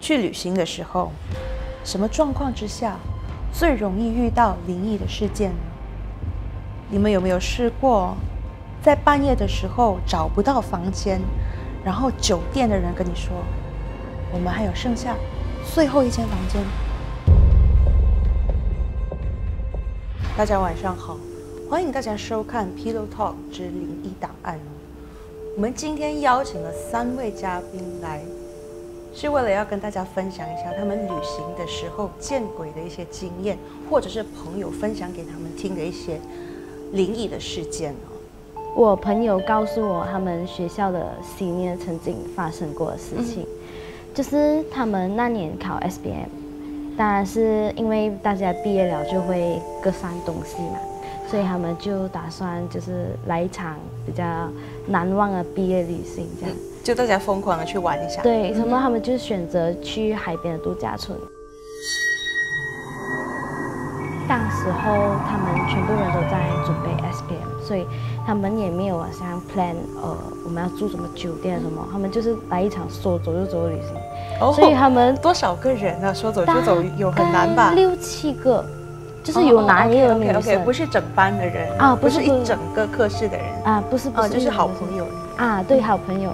去旅行的时候，什么状况之下最容易遇到灵异的事件呢？你们有没有试过，在半夜的时候找不到房间，然后酒店的人跟你说，我们还有剩下最后一间房间？大家晚上好，欢迎大家收看《Pillow Talk 之灵异档案》。我们今天邀请了三位嘉宾来。是为了要跟大家分享一下他们旅行的时候见鬼的一些经验，或者是朋友分享给他们听的一些灵异的事件哦。我朋友告诉我，他们学校的新年曾经发生过的事情，就是他们那年考 SBM，当然是因为大家毕业了就会各散东西嘛，所以他们就打算就是来一场比较难忘的毕业旅行这样。就大家疯狂的去玩一下，对，什么他们就选择去海边的度假村。当时候他们全部人都在准备 SPM，所以他们也没有像 plan，呃，我们要住什么酒店什么，他们就是来一场说走就走的旅行。哦，所以他们多少个人啊？说走就走有很难吧？六七个，就是有男也有女生，不是整班的人啊，不是一整个课室的人啊，不是，不是，就是好朋友啊，对，好朋友。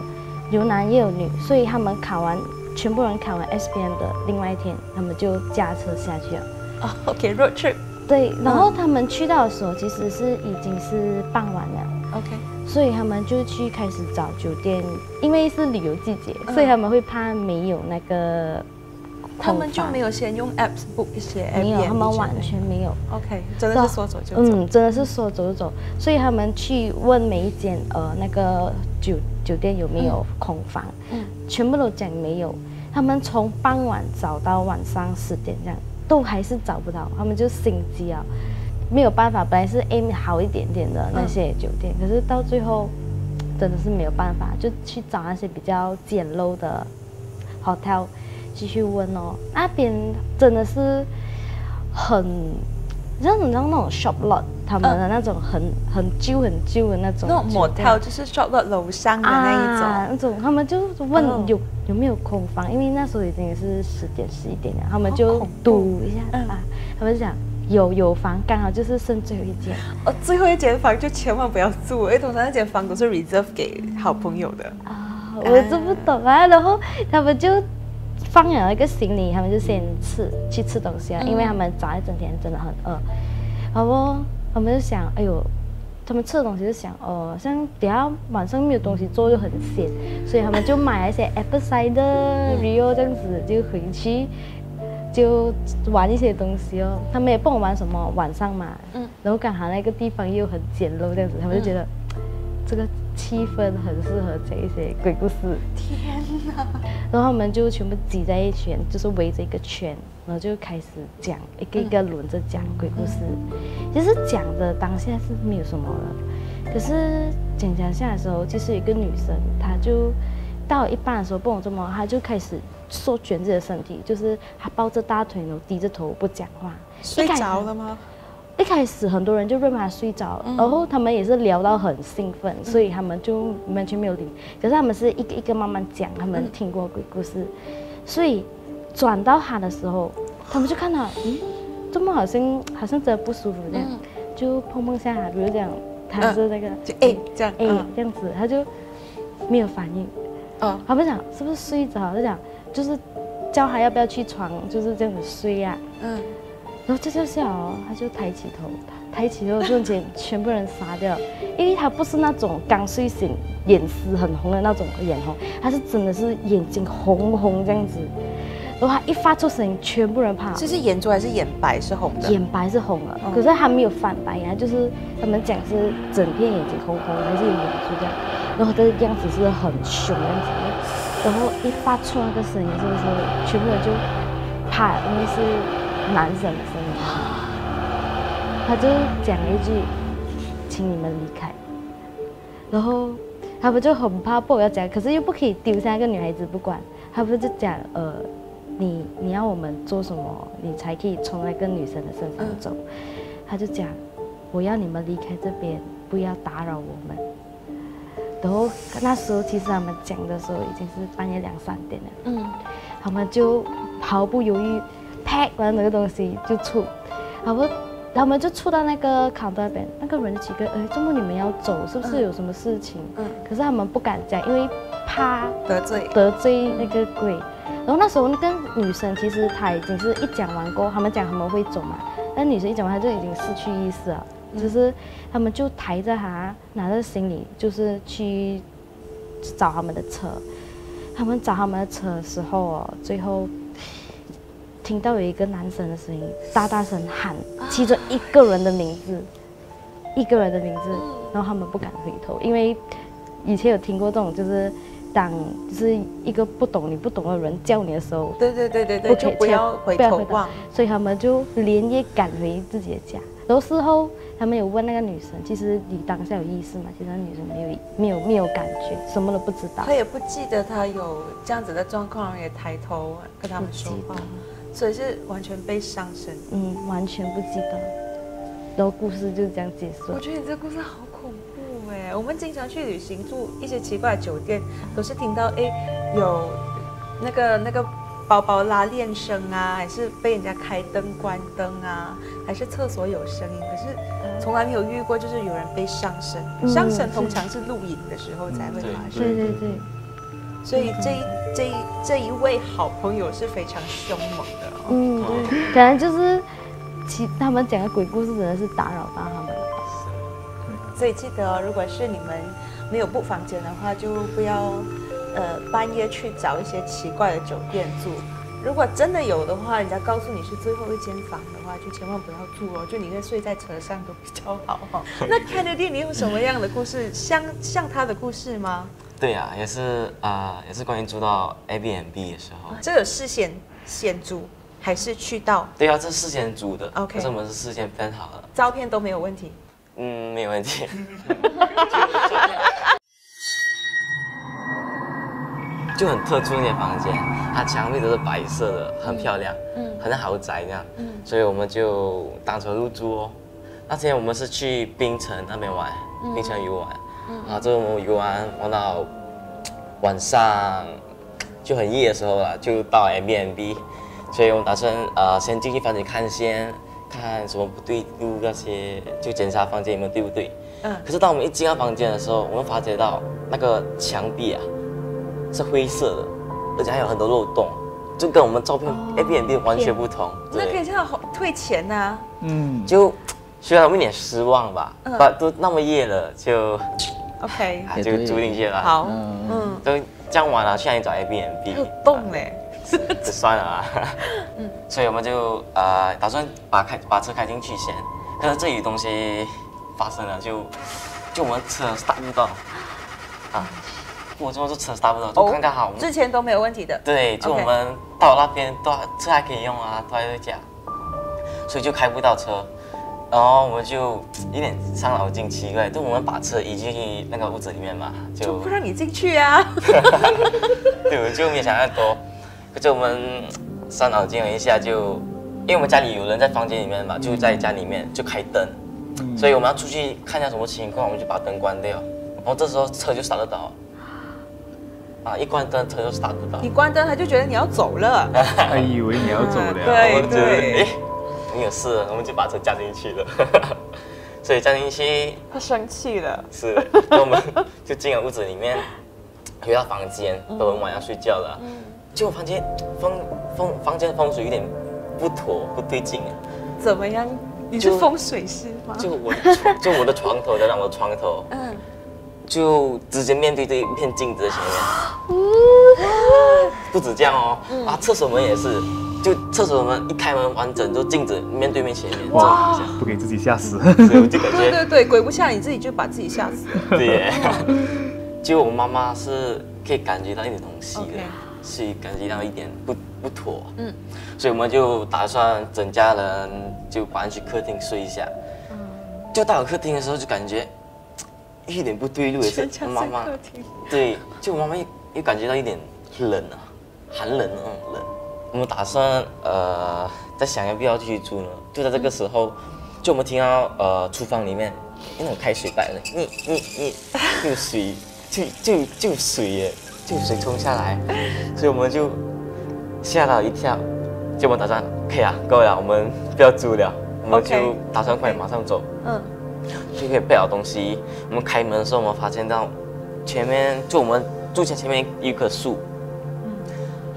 有男也有女，所以他们考完，全部人考完 SBM 的另外一天，他们就驾车下去了。哦，OK，road trip。对，然后他们去到的时候，其实是已经是傍晚了。OK，所以他们就去开始找酒店，因为是旅游季节，所以他们会怕没有那个。他们就没有先用 apps book 一些，没有，他们完全没有。OK，真的是说走就走。嗯，真的是说走就走。所以他们去问每一间呃那个酒酒店有没有空房，嗯，全部都讲没有。他们从傍晚找到晚上十点这样，都还是找不到。他们就心急啊，没有办法。本来是 aim 好一点点的那些酒店，可是到最后真的是没有办法，就去找那些比较简陋的 hotel。继续问哦，那边真的是很，像你知道那种 shop lot，他们的那种很很旧很旧的那种。那种 motel 就是 shop lot 楼上的那一种。那种他们就问有有没有空房，因为那时候已经是十点十一点了，他们就赌一下啊，他们讲有有房，刚好就是剩最后一间。哦，最后一间房就千万不要住，因为通常那间房都是 reserve 给好朋友的。啊，我就不懂啊，然后他们就。放了一个行李，他们就先吃去吃东西啊，因为他们找一整天真的很饿。好不，他们就想，哎呦，他们吃的东西就想，哦，像等下晚上没有东西做就很咸，所以他们就买一些 apple cider rio 这样子就回去就玩一些东西哦。他们也不懂玩什么，晚上嘛，嗯，然后刚好那个地方又很简陋这样子，他们就觉得这个。气氛很适合讲一些鬼故事。天哪！然后他们就全部挤在一圈，就是围着一个圈，然后就开始讲一个一个轮着讲鬼故事。其实讲的当下是没有什么的，可是讲讲下的时候，就是一个女生，她就到一半的时候，不懂怎么，她就开始缩卷自己的身体，就是她抱着大腿，然后低着头不讲话。睡着了吗？一开始很多人就认为他睡着，然后他们也是聊到很兴奋，所以他们就完全没有理。可是他们是一个一个慢慢讲，他们听过鬼故事，所以转到他的时候，他们就看到，咦，这么好像好像真的不舒服这样，就碰碰下，比如这样，他是那个，就哎这样，哎这样子，他就没有反应。哦，他们讲是不是睡着？他讲就是叫他要不要去床，就是这样子睡呀。嗯。然后这就下哦，他就抬起头，抬起头瞬间全部人傻掉，因为他不是那种刚睡醒眼丝很红的那种眼红，他是真的是眼睛红红这样子。然后他一发出声音，全部人怕。这是眼珠还是眼白是红的？眼白是红的，可是他没有翻白眼，就是他们讲是整片眼睛红红，还是有眼珠这样。然后他的样子是很凶样子，然后一发出那个声音，是不是全部人就怕？因为是。男生他就讲了一句：“请你们离开。”然后他们就很怕不要讲，可是又不可以丢下那个女孩子不管，他不就讲：“呃，你你要我们做什么，你才可以从那个女生的身上走？”他就讲：“我要你们离开这边，不要打扰我们。”然后那时候其实他们讲的时候已经是半夜两三点了，嗯，他们就毫不犹豫 pack 完那个东西就出，然后他们就出到那个卡那边，那个人几个，哎，周末你们要走，是不是有什么事情？嗯，可是他们不敢讲，因为怕得罪得罪那个鬼。然后那时候那个女生其实她已经是一讲完过后，他们讲他们会走嘛，那女生一讲完她就已经失去意识了。就是他们就抬着她，拿着行李，就是去找他们的车。他们找他们的车的时候哦，最后听到有一个男生的声音，大大声喊其中一个人的名字，一个人的名字，然后他们不敢回头，因为以前有听过这种，就是当就是一个不懂你不懂的人叫你的时候，对对对对对，就不要回头望，所以他们就连夜赶回自己的家。然后事后。他们有问那个女生，其实你当下有意识吗？其实那女生没有，没有，没有感觉，什么都不知道。她也不记得她有这样子的状况，也抬头跟他们说话，所以是完全被上身。嗯，完全不记得。然后故事就是这样结束。我觉得你这故事好恐怖哎！我们经常去旅行住一些奇怪的酒店，都是听到哎有那个那个。包包拉链声啊，还是被人家开灯关灯啊，还是厕所有声音？可是从来没有遇过，就是有人被上身。上身通常是露营的时候才会发生。对对对。所以这一这这一位好朋友是非常凶猛的。嗯，对，可能就是其他们讲的鬼故事真的是打扰到他们了。所以记得，如果是你们没有布房间的话，就不要。呃，半夜去找一些奇怪的酒店住，如果真的有的话，人家告诉你是最后一间房的话，就千万不要住哦，就宁愿睡在车上都比较好哈。那 Kennedy，你有什么样的故事，像像他的故事吗？对呀，也是啊，也是关于租到 Airbnb 的时候。这个事先先租还是去到？对啊，这是事先租的。OK，是我们是事先分好了，照片都没有问题。嗯，没有问题。就很特殊一间房间，它墙壁都是白色的，很漂亮，嗯，很豪宅这样，嗯，所以我们就当成入住哦。那天我们是去冰城那边玩，冰城游玩，嗯，啊，之后我们游玩玩到晚上就很夜的时候了，就到 M B N B，所以我们打算呃先进去房间看先，看什么不对路那些，就检查房间有没有对不对，嗯，可是当我们一进到房间的时候，我们发觉到那个墙壁啊。是灰色的，而且还有很多漏洞，就跟我们照片 A B N B 完全不同。那可以这样退钱呐？嗯，就虽然有一点失望吧，把都那么夜了，就 OK，就住进去了。好，嗯，都这样晚了，现在找 A B N B。有洞嘞，就算了啊。嗯，所以我们就呃打算把开把车开进去先，可是这里东西发生了，就就我们车打不到啊。我这么是车打不到，就刚刚好。之前都没有问题的。对，就我们到那边都车还可以用啊，都还在家，所以就开不到车。然后我们就有点伤脑筋，奇怪，就我们把车移进去那个屋子里面嘛，就不让你进去啊。对，我就没想太多。可是我们伤脑筋了一下，就因为我们家里有人在房间里面嘛，就在家里面就开灯，所以我们要出去看一下什么情况，我们就把灯关掉。然后这时候车就刹得到。啊！一关灯，车就刹不到。你关灯，他就觉得你要走了。他以为你要走了。对对。哎，你有事，我们就把车加进去了。所以加进去，他生气了。是，那我们就进了屋子里面，回到房间，我们晚上睡觉了。嗯。结果房间风风房间的风水有点不妥，不对劲。怎么样？你是风水师吗？就我，就我的床头的让我的床头。嗯。就直接面对这一片镜子的前面，不止这样哦，啊，厕所门也是，就厕所门一开门，完整就镜子面对面前面，哇，不给自己吓死，对对对，鬼不吓你自己就把自己吓死了，对，就我妈妈是可以感觉到一点东西的，是感觉到一点不不妥，嗯，所以我们就打算整家人就搬去客厅睡一下，嗯，就到了客厅的时候就感觉。一点不对路也是妈妈，对，就我妈妈又又感觉到一点冷啊，寒冷那种冷。我们打算呃在想要不要继续住呢？就在这个时候，就我们听到呃厨房里面那种开水袋的，你你你，那个水就就就水耶，就水冲下来，所以我们就吓了一跳，就我们打算可以啊，够了，我们不要租了，我们就打算快点马上走。嗯，就可以备好东西。我们开门的时候，我们发现到前面就我们住前前面有一棵树，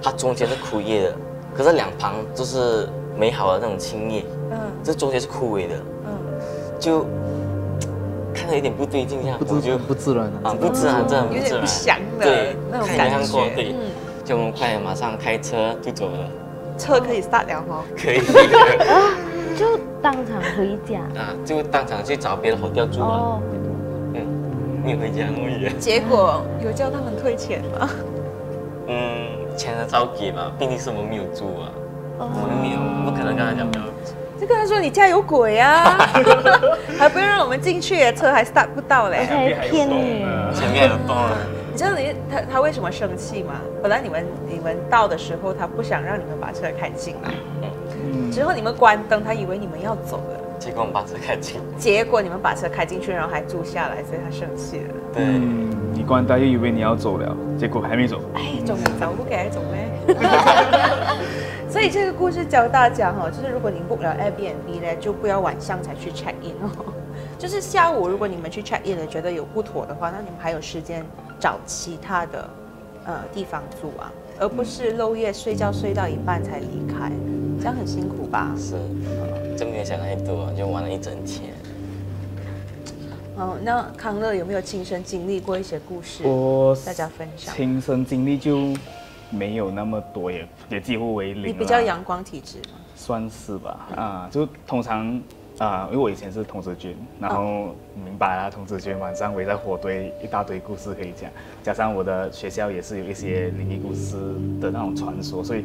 它中间是枯叶的，可是两旁都是美好的那种青叶，嗯。这中间是枯萎的，嗯，就看着有点不对劲，这样不就不自然啊。不自然，真的有点不自然，不祥的对，那种感觉。对，嗯。就我们快点马上开车就走了，车可以 start 了哈。可以。就当场回家。啊，就当场去找别的 hotel 住了，哦，嗯，没有回家那么远。结果有叫他们退钱吗？嗯，钱的照给嘛，毕竟是我们没有租啊，哦。我们没有，不可能跟他讲不要租。就跟他说你家有鬼啊，还不让我们进去，车还 start 不到嘞。还骗你，前面有洞啊，你知道你他他为什么生气吗？本来你们你们到的时候，他不想让你们把车开进来，嗯。之后你们关灯，他以为你们要走了，结果我们把车开进，结果你们把车开进去，然后还住下来，所以他生气了。对，嗯，你关灯又以为你要走了，结果还没走。哎，走没走不给走咩？所以这个故事教大家哈，就是如果你 book 了 Airbnb 呢，就不要晚上才去 check in 哦。就是下午，如果你们去 check in 了，觉得有不妥的话，那你们还有时间找其他的呃地方住啊，而不是漏夜睡觉睡到一半才离开，这样很辛苦吧？是，想太多，就玩了一整天。哦，那康乐有没有亲身经历过一些故事？我大家分享亲身经历就没有那么多，也也几乎为零。你比较阳光体质吗？算是吧，啊，就通常啊，因为我以前是童子军，然后明白了，童子军晚上围在火堆，一大堆故事可以讲，加上我的学校也是有一些灵异故事的那种传说，所以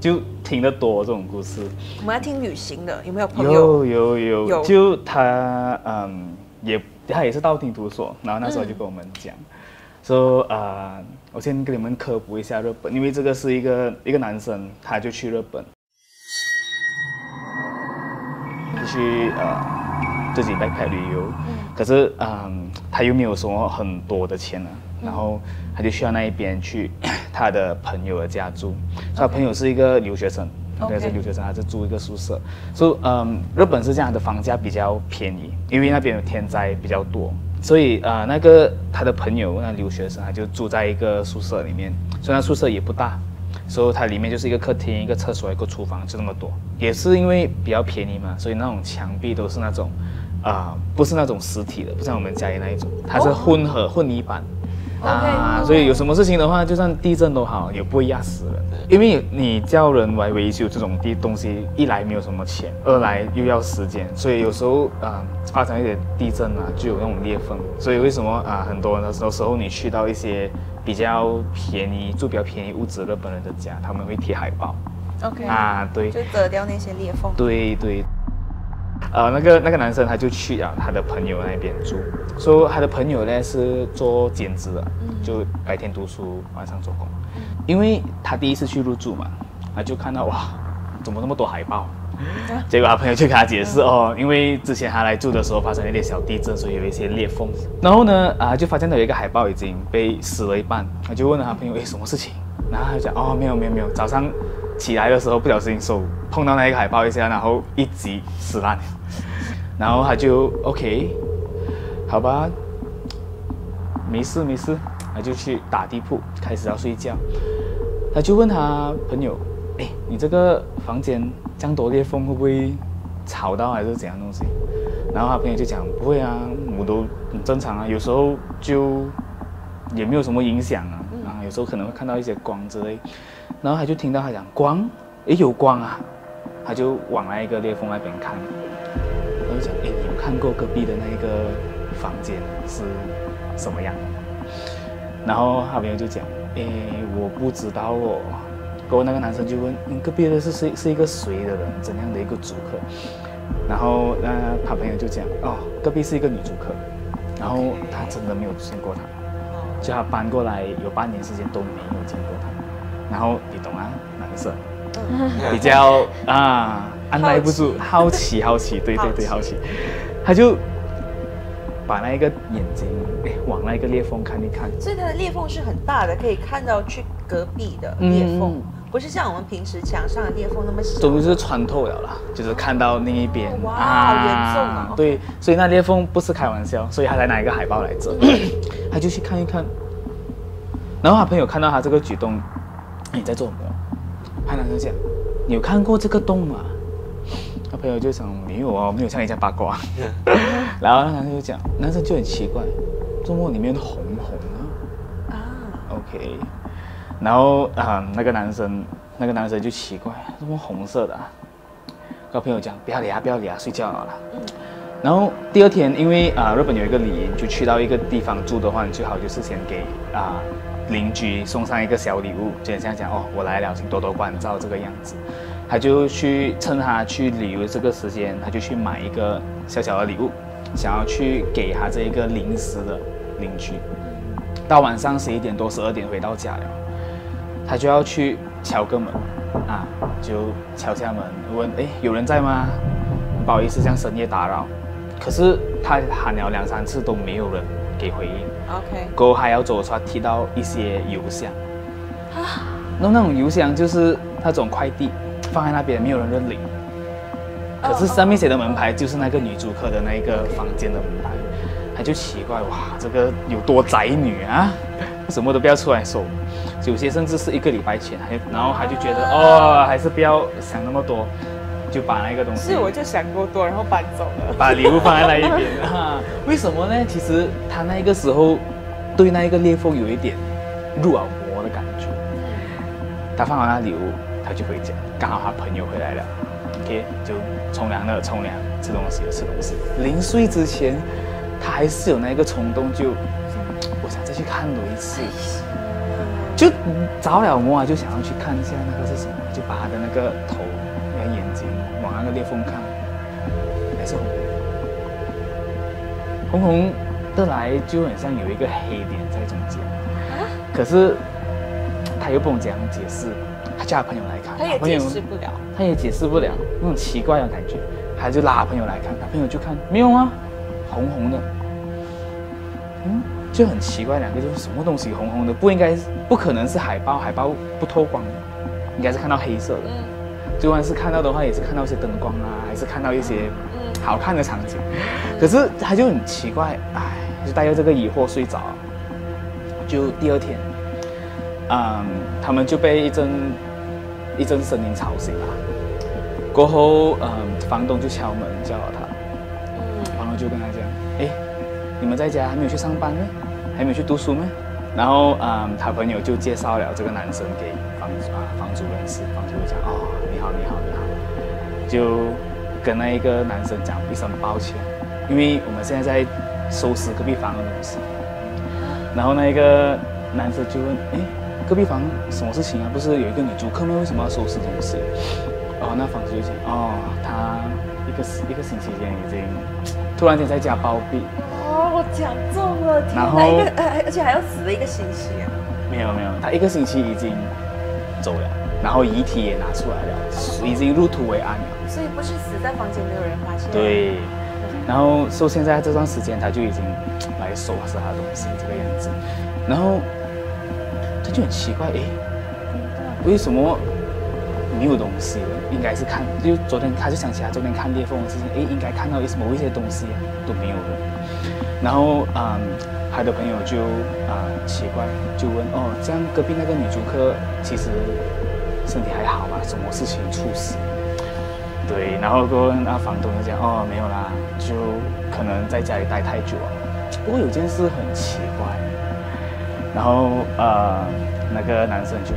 就听得多这种故事。我们要听旅行的，有没有朋友？有有有，有。就他嗯也他也是道听途说，然后那时候就跟我们讲，说啊、我先跟你们科普一下日本，因为这个是一个一个男生，他就去日本，就去呃自己 backpack 旅游，可是嗯他又没有什么很多的钱啊，然后他就需要那一边去 他的朋友的家住，他朋友是一个留学生。对是留学生，他是住一个宿舍。所以，嗯，日本是这样的，房价比较便宜，因为那边有天灾比较多，所以呃，那个他的朋友，那留学生，他就住在一个宿舍里面，虽然宿舍也不大，所以它里面就是一个客厅、一个厕所、一个厨房，就那么多。也是因为比较便宜嘛，所以那种墙壁都是那种，啊、不是那种实体的，不像我们家里那一种，它是混合、混泥板。啊，所以有什么事情的话，就算地震都好，也不会压死人。因为你叫人来维修这种地东西，一来没有什么钱，二来又要时间，所以有时候啊、发生一点地震啊，就有那种裂缝。所以为什么啊、很多的时候时候你去到一些比较便宜、住比较便宜屋子的日本人的家，他们会贴海报 OK，、啊，对，就遮掉那些裂缝。对对，呃，那个那个男生他就去啊他的朋友那边住，说、他的朋友呢是做兼职的，就白天读书，晚上做工。因为他第一次去入住嘛，他就看到哇，怎么那么多海报？结果他朋友就跟他解释哦，因为之前他来住的时候发生了一点小地震，所以有一些裂缝。然后呢，啊，就发现到有一个海报已经被撕了一半，他就问了他朋友，诶，什么事情？然后他就讲，哦，没有没有没有，早上起来的时候不小心手碰到那个海报一下，然后一挤撕烂。然后他就 OK，好吧，没事没事，他就去打地铺，开始要睡觉。他就问他朋友，哎，你这个房间这样多裂缝，会不会吵到还是怎样东西？然后他朋友就讲不会啊，我都很正常啊，有时候就也没有什么影响啊，啊，有时候可能会看到一些光之类。然后他就听到他讲光，诶，有光啊，他就往那一个裂缝那边看，他就讲，诶，你有看过隔壁的那一个房间是什么样？然后他朋友就讲，诶，我不知道哦。过后那个男生就问，你隔壁的是谁？是一个谁的人？怎样的一个租客？然后那他朋友就讲，哦，隔壁是一个女租客，然后他真的没有见过她。就他搬过来有半年时间都没有见过他，然后你懂啊，男生比较啊按耐不住，好奇好奇，对对对，好奇，他就把那一个眼睛哎往那一个裂缝看一看。所以它的裂缝是很大的，可以看到去隔壁的裂缝，嗯不是像我们平时墙上的裂缝那么小。都是穿透了啦，就是看到另一边。哇好严重啊对，所以那裂缝不是开玩笑，所以他才拿一个海报来遮，他就去看一看。然后他朋友看到他这个举动，哎你在做什么？他男生讲，你有看过这个洞吗？他朋友就想没有啊，没有像你这样八卦。然后那男生就讲，男生就很奇怪，周末里面红红啊。啊，OK，然后啊、那个男生，那个男生就奇怪，怎么红色的、啊？跟朋友讲，不要理啊，不要理啊，睡觉好了。然后第二天，因为啊、日本有一个礼仪，就去到一个地方住的话，你最好就是先给啊、邻居送上一个小礼物，就很像讲哦，我来了，请多多关照这个样子。他就去趁他去旅游这个时间，他就去买一个小小的礼物，想要去给他这一个临时的邻居。到晚上十一点多、十二点回到家了，他就要去敲个门，啊，就敲下门问，哎，有人在吗？不好意思，这样深夜打扰。可是他喊了两三次都没有人给回应，OK，过后还要走出来踢到一些邮箱，然后那种邮箱就是那种快递放在那边没有人认领，可是上面写的门牌就是那个女租客的那个房间的门牌，他就奇怪哇，这个有多宅女啊，什么都不要出来收，有些甚至是一个礼拜前，还然后他就觉得哦，还是不要想那么多，就把那个东西是我就想过多，然后搬走了。把礼物放在那一边啊。为什么呢？其实他那个时候对那一个裂缝有一点入耳膜的感觉。他放完那礼物，他就回家，刚好他朋友回来了，OK，就冲凉了，冲凉，吃东西了，吃东西。临睡之前，他还是有那个冲动就，我想再去看多一次。就着了魔啊，就想要去看一下那个是什么，就把他的那个头、那个眼睛往那个裂缝看，还是红。红红的来，就很像有一个黑点在中间。可是他又不懂怎样解释，他叫他朋友来看，他也解释不了。他也解释不了那种奇怪的感觉，他就拉朋友来看，他朋友就看没有啊，红红的，嗯，就很奇怪，两个就是什么东西红红的，不应该不可能是海豹，海豹不透光的，应该是看到黑色的，嗯就算是看到的话，也是看到一些灯光啊，还是看到一些嗯好看的场景，可是他就很奇怪，哎，就带着这个疑惑睡着，就第二天，嗯，他们就被一阵一阵声音吵醒了。过后，嗯，房东就敲门叫了他，嗯房东就跟他讲，哎，你们在家还没有去上班呢？还没有去读书吗？然后，嗯，他朋友就介绍了这个男生给房房主认识，房主就讲，哦，你好，你好，你好，就跟那一个男生讲一声抱歉，因为我们现在在收拾隔壁房的东西。然后那一个男生就问，哎，隔壁房什么事情啊？不是有一个女租客吗？为什么要收拾东西？哦，那房子就讲，哦，他一个一个星期前已经突然间在家暴毙，哦，我讲中了，天哪！一个呃，而且还要死了一个星期啊！没有没有，他一个星期已经走了，然后遗体也拿出来了，已经入土为安了。所以不是死在房间没有人发现。，对，然后说现在这段时间他就已经来收拾他的东西这个样子，然后他就很奇怪，诶，为什么没有东西了？应该是看，就昨天他就想起来昨天看裂缝的事情，诶，应该看到什么一些东西都没有了。然后嗯，他的朋友就啊、奇怪，就问哦，这样隔壁那个女租客其实身体还好吗？什么事情猝死？对，然后过后那房东就讲哦没有啦，就可能在家里待太久了。不过有件事很奇怪，然后呃那个男生就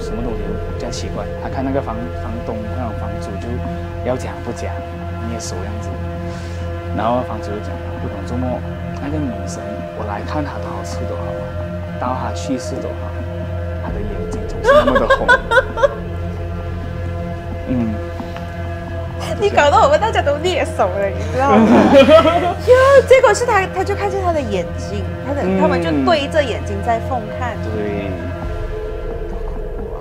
什么东西比较奇怪，他看那个房房东那种房主就要讲不讲，捏手样子，然后房主就讲不懂周末那个女生我来看她多少次都好，到她去世都好，她的眼睛总是那么的红。搞得我们大家都捏手了，你知道吗？哟，结果是他，他就看见他的眼睛，他的、嗯他们就对着眼睛在缝看，对，多恐怖啊！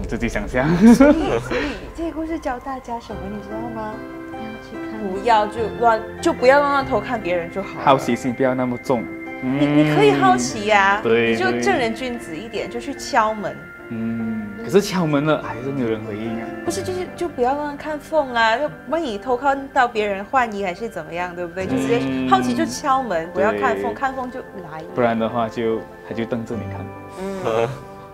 你自己想象。所以，所以这个故事教大家什么，你知道吗？不要去看不要就乱，就不要乱乱偷看别人就好。好奇心不要那么重。你你可以好奇呀、对你就正人君子一点，就去敲门，嗯，可是敲门了还是没有人回应啊。不是就是就不要乱乱看缝啊，就万一偷看到别人换衣还是怎么样，对不对？就直接嗯好奇就敲门，不要看缝，看缝就来。不然的话就他就瞪着你看。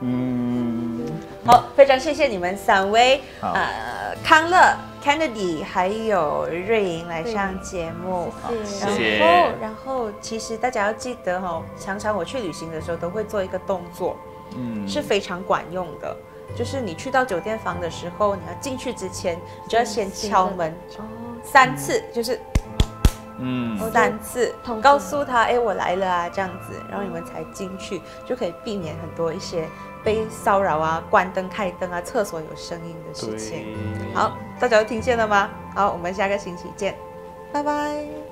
嗯，好，非常谢谢你们三位，呃，康乐、Kennedy 还有瑞莹来上节目。谢然谢后，然后，其实大家要记得哦、常常我去旅行的时候都会做一个动作，嗯是非常管用的。就是你去到酒店房的时候，你要进去之前，你就要先敲门。哦，三次，就是嗯。三次，告诉他，哎，我来了啊，这样子，然后你们才进去，就可以避免很多一些被骚扰啊、关灯、开灯啊、厕所有声音的事情。好，大家都听见了吗？好，我们下个星期见，拜拜。